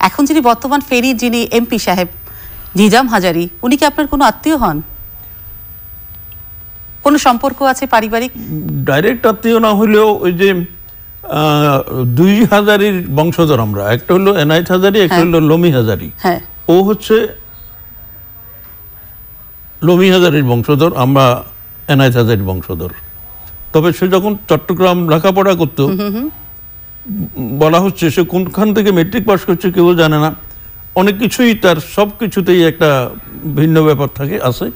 এখন যিনি বর্তমান ফেরি যিনি এমপি সাহেব নিজাম হাজারি উনি কি আপনার কোনো আত্মীয় হন? কোনো সম্পর্ক আছে পারিবারিক? ডাইরেক্ট আত্মীয় না হলেও ওই যে দুই হাজারির বংশধর আমরা। একটা হলো এনায়েত হাজারি একটা হ্যাঁ। হলো লমি হাজারি। হ্যাঁ। ও হচ্ছে লমি হাজারির বংশধর আমরা এনায়েত হাজারির বংশধর। তবে সে যখন চট্টগ্রাম লেখাপড়া করতো বলা হচ্ছে সে কোনখান থেকে মেট্রিক পাস করছে কেউ জানে না। অনেক কিছুই তার সব কিছুতেই একটা ভিন্ন ব্যাপার থাকে আছে।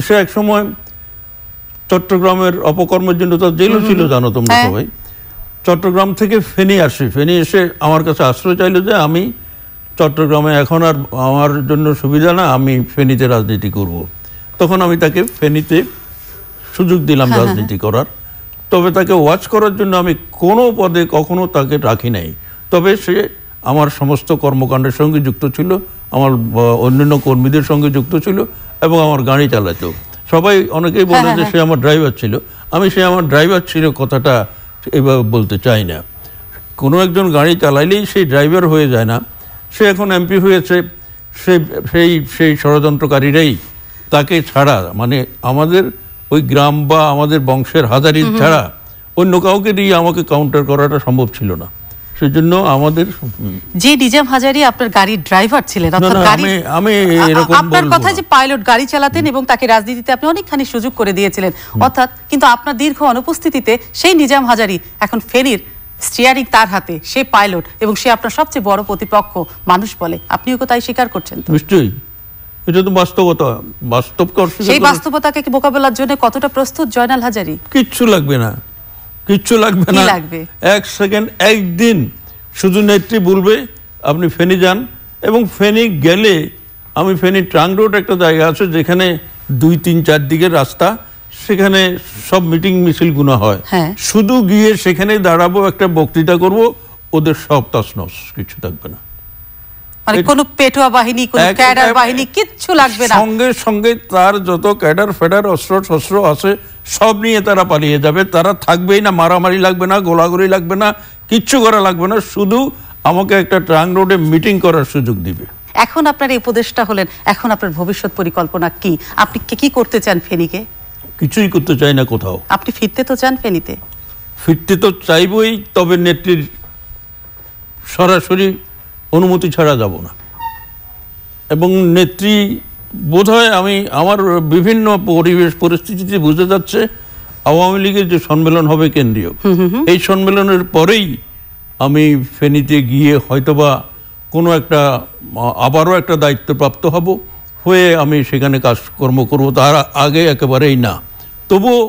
সে এক সময় চট্টগ্রামের অপকর্মের জন্য তার জেলও ছিল জানো তোমরা হ্যাঁ। সবাই। চট্টগ্রাম থেকে ফেনী আসে। ফেনী এসে আমার কাছে আশ্রয় চাইলো যে আমি চট্টগ্রামে এখন আর আমার জন্য সুবিধা না আমি ফেনীতে রাজনীতি করব। তখন আমি তাকে ফেনীতে সুযোগ দিলাম হ্যাঁ, রাজনীতি করার। তবে তাকে ওয়াচ করার জন্য আমি কোনো পদে কখনো তাকে রাখি নাই। তবে সে আমার সমস্ত কর্মকাণ্ডের সঙ্গে যুক্ত ছিল আমার অন্যান্য কর্মীদের সঙ্গে যুক্ত ছিল এবং আমার গাড়ি চালাতো। সবাই অনেকেই বলে হ্যাঁ, যে সে আমার ড্রাইভার ছিল। আমি সে আমার ড্রাইভার ছিল কথাটা এভাবে বলতে চাই না। কোনো একজন গাড়ি চালাইলেই সেই ড্রাইভার হয়ে যায় না। সে এখন এমপি হয়েছে। সে সেই সেই ষড়যন্ত্রকারীরাই তাকে ছাড়া মানে আমাদের ওই গ্রাম বা আমাদের বংশের হাজারি ছাড়া অন্য কাউকে দিয়ে আমাকে কাউন্টার করাটা সম্ভব ছিল না। সেজন্য আমাদের যে নিজাম হাজারি আপনার গাড়ির ড্রাইভার ছিলেন অর্থাৎ গাড়ি আমি- এরকম আপনার কথা যে পাইলট গাড়ি চালাতেন এবং তাকে রাজনীতিতে আপনি অনেকখানি সুযোগ করে দিয়েছিলেন অর্থাৎ কিন্তু আপনার দীর্ঘ অনুপস্থিতিতে সেই নিজাম হাজারি এখন ফেনীর স্টিয়ারিং তার হাতে সে পাইলট এবং সে আপনার সবচেয়ে বড় প্রতিপক্ষ মানুষ বলে। আপনিও তো তাই স্বীকার করছেন নিশ্চয়ই। এটা তো বাস্তবতা। অস্বীকার সেই বাস্তবতাকে মোকাবেলার জন্য কতটা প্রস্তুত জয়নাল হাজারি? কিচ্ছু লাগবে না। কিচ্ছু লাগবে না। লাগবে? এক সেকেন্ড একদিন শুধু নেত্রী বলবে আপনি ফেনী যান। এবং ফেনী গেলে আমি ফেনী ট্রাং রোড একটা জায়গা আছে যেখানে দুই তিন চার দিকের রাস্তা সেখানে সব মিটিং মিছিলগুলো হয়। হ্যাঁ। শুধু গিয়ে সেখানে দাঁড়াবো একটা বক্তৃতা করব ওদের সব তছনছ কিছু থাকবে না। মানে কোনো পেটোয়া বাহিনী কোনো ক্যাডার বাহিনী কিচ্ছু লাগবে না। সঙ্গে সঙ্গে তার যত ক্যাডার ফেডার অস্ত্র শস্ত্র আছে সব নিয়ে তারা পালিয়ে যাবে। তারা থাকবেই না মারামারি লাগবে না গোলাগুলি লাগবে না কিচ্ছু করা লাগবে না শুধু আমাকে একটা ট্রাং রোডে মিটিং করার সুযোগ দিবে। এখন আপনার এই উপদেশটা হলেন এখন আপনার ভবিষ্যৎ পরিকল্পনা কি? আপনি কি- কি করতে চান ফেনীকে? কিছুই করতে চাই না কোথাও। আপনি ফিরতে তো চান ফেনীতে? ফিরতে তো চাইবই তবে নেত্রীর সরাসরি অনুমতি ছাড়া যাব না। এবং নেত্রী বোধহয় আমি আমার বিভিন্ন পরিবেশ পরিস্থিতিতে বুঝতে যাচ্ছে আওয়ামী লীগের যে সম্মেলন হবে কেন্দ্রীয় এই সম্মেলনের পরেই আমি ফেনীতে গিয়ে হয়তোবা কোনো একটা আবারও একটা দায়িত্বপ্রাপ্ত হব হয়ে আমি সেখানে কাজকর্ম করব তার আগে একেবারেই না। তবুও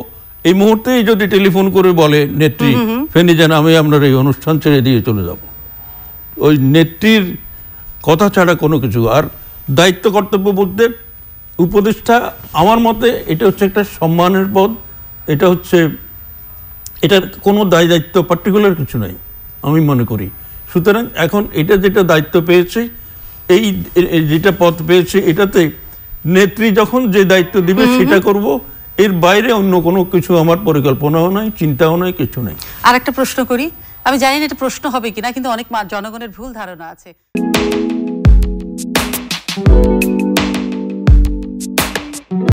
এই মুহূর্তেই যদি টেলিফোন করে বলে নেত্রী ফেনী যেন আমি আপনার এই অনুষ্ঠান ছেড়ে দিয়ে চলে যাব। ওই নেত্রীর কথা ছাড়া কোনো কিছু। আর দায়িত্ব কর্তব্য বলতে উপদেষ্টা আমার মতে এটা হচ্ছে একটা সম্মানের পদ এটা হচ্ছে এটার কোনো দায় দায়িত্ব পার্টিকুলার কিছু নাই আমি মনে করি। সুতরাং এখন এটা যেটা দায়িত্ব পেয়েছে এই যেটা পদ পেয়েছে এটাতে নেত্রী যখন যে দায়িত্ব দিবে সেটা করব এর বাইরে অন্য কোনো কিছু আমার পরিকল্পনাও নাই চিন্তাও নাই কিছু নাই। আর একটা প্রশ্ন করি আমি জানি না এটা প্রশ্ন হবে কিনা কিন্তু অনেক জনগণের ভুল ধারণা আছে।